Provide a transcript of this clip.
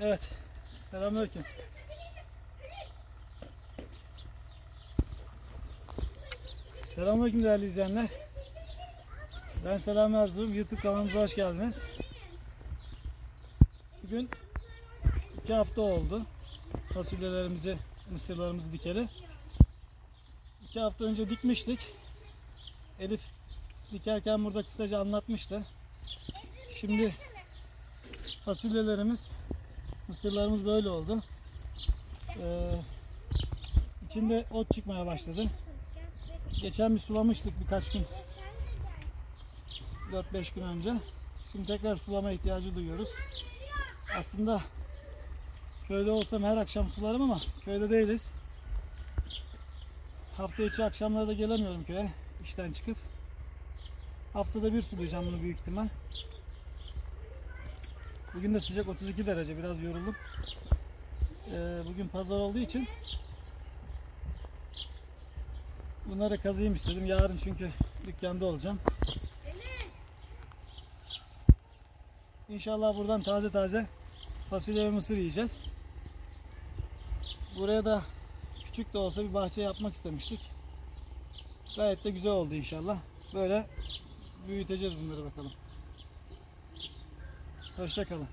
Evet. Selamünaleyküm. Selamünaleyküm değerli izleyenler. Ben Selam Erzurum. YouTube kanalımıza hoş geldiniz. Bugün iki hafta oldu. Fasulyelerimizi, mısırlarımızı dikeli. İki hafta önce dikmiştik. Elif dikerken burada kısaca anlatmıştı. Şimdi fasulyelerimiz, mısırlarımız böyle oldu. Ee, içinde ot çıkmaya başladı. Geçen bir sulamıştık birkaç gün, 4-5 gün önce. Şimdi tekrar sulama ihtiyacı duyuyoruz. Aslında köyde olsam her akşam sularım ama köyde değiliz. Hafta içi akşamlarda gelemiyorum köye işten çıkıp. Haftada bir sulayacağım bunu büyük ihtimal. Bugün de sıcak 32 derece biraz yoruldum. Ee, bugün pazar olduğu için bunları kazıyım istedim. Yarın çünkü dükkanda olacağım. İnşallah buradan taze taze fasulye ve mısır yiyeceğiz. Buraya da küçük de olsa bir bahçe yapmak istemiştik. Gayet de güzel oldu inşallah. Böyle büyüteceğiz bunları bakalım. Hoşçakalın.